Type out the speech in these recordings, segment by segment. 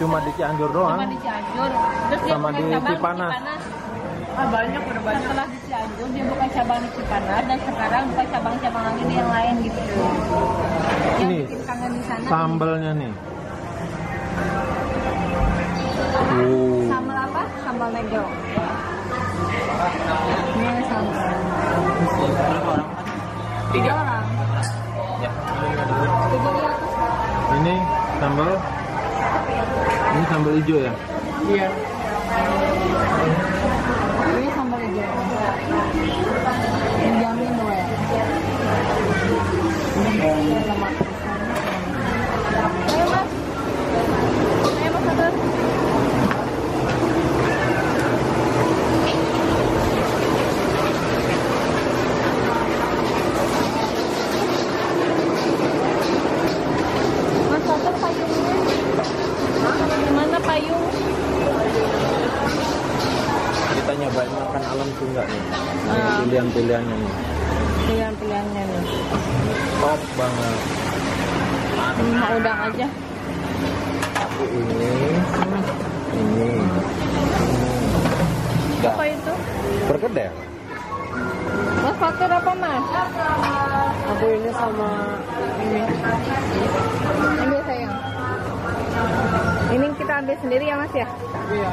Cuma di Cianjur doang. Cuma di Cianjur. Terus dia Sama buka di cabang Cipanas. Ah banyak udah banyak. Setelah di Cianjur dia buka cabang di Cipanas dan sekarang buka cabang-cabang lagi di yang lain gitu. Yang Ini bikin kangen di sana. Sambelnya nih. Sambal apa? Sambal negro. Ini sambal. Tiga orang. Tiga di. Ini sambal. Ini sambal hijau ya. Iya. Ini sambal hijau. Ini jamin dua ya. Ini lemak. Ayo mas. Ayo mas satu. Mas satu payungnya. Mana payung? Kita nyobain makan alam Sunda nih. Ini Ah. Pilihan-pilihannya nih. Pilihan-pilihannya nih. Top banget. Ini mau udang aja. Tapi ini, ini, ini. Enggak. Apa itu? Perkedel. Mas faktur apa mas? Aku ini sama ini. Ambil sayang. Ini kita ambil sendiri ya mas ya? Iya.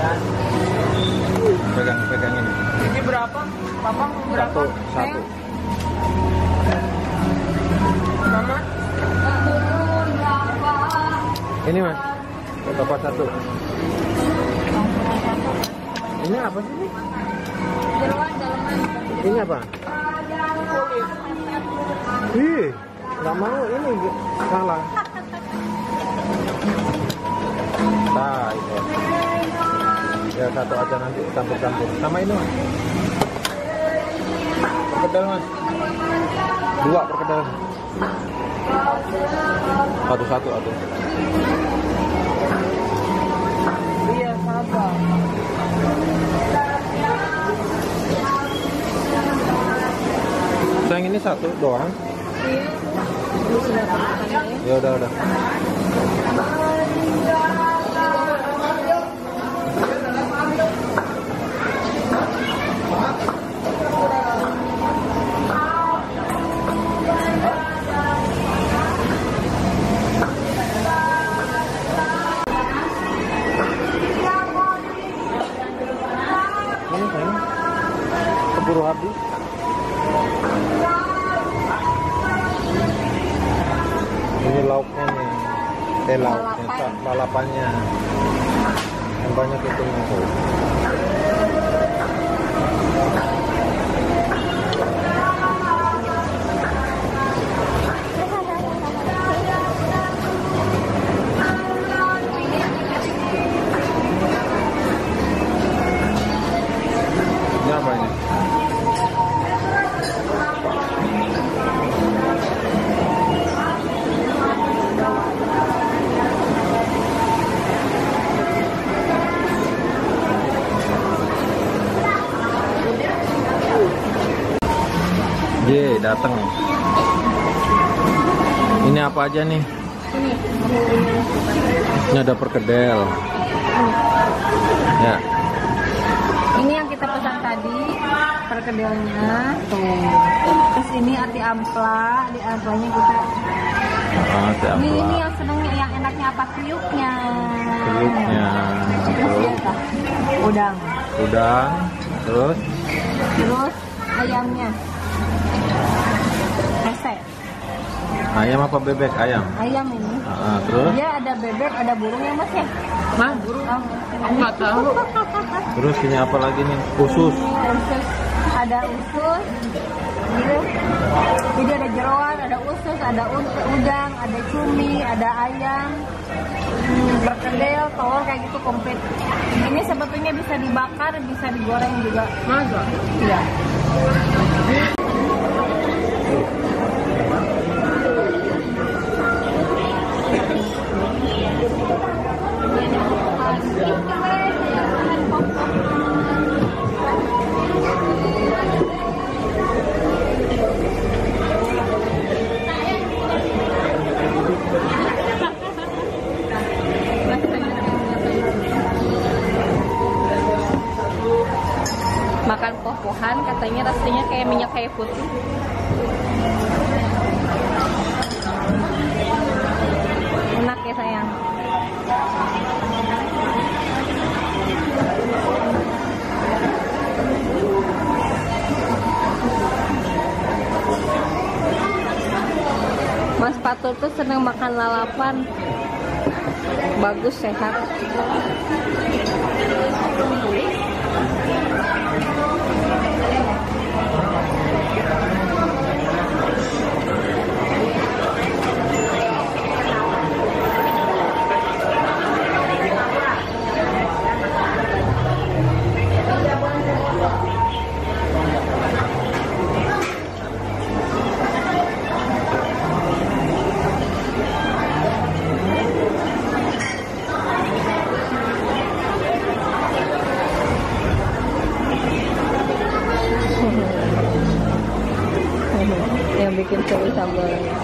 Ya. Pegang, pegang ini. Ini berapa? Papa berapa? Satu, satu. Mama? Ini mas. Bapak satu. Ini apa sih? ini? Jeruan dalaman. Ini apa? Ih, nggak mau ini salah. Nah, itu. Ya satu aja nanti campur-campur. Sama ini mas. Perkedel mas. Dua perkedel. Satu-satu atau. Iya, sabar. Sayang ini satu doang. Iya. Ya. Ya udah udah. Keburu habis. Ini lauknya nih. Eh lauknya, Lalapan. lalapannya. Yang banyak itu nih Datang. Ini apa aja nih? Ini. Ini ada perkedel. Ya, Ini yang kita pesan tadi perkedelnya tuh. Terus ini ati ampla, di amplanya kita. oh, Ini ini yang senengnya, yang enaknya apa kriuknya. Kriuknya. Terus? Udang. Udang, terus Terus ayamnya. Ayam apa bebek? Ayam. Ayam ini. Ah, terus, Dia ada bebek, ada burung ya mas ya? Mah, burung. Oh, Nggak tahu. terus ini apa lagi nih? Usus. Ini usus, ada usus, gitu. Jadi ada jeroan, ada usus, ada ud- udang, ada cumi, ada ayam, hmm, perkedel, telur kayak gitu komplit. Ini sebetulnya bisa dibakar, bisa digoreng juga. Masa? Iya. makan poh-pohan katanya rasanya kayak minyak kayu putih Enak ya sayang. Mas Patul tuh seneng makan lalapan. Bagus sehat. Sambalnya.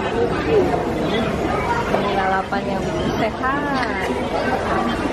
Ini lalapan yang sehat.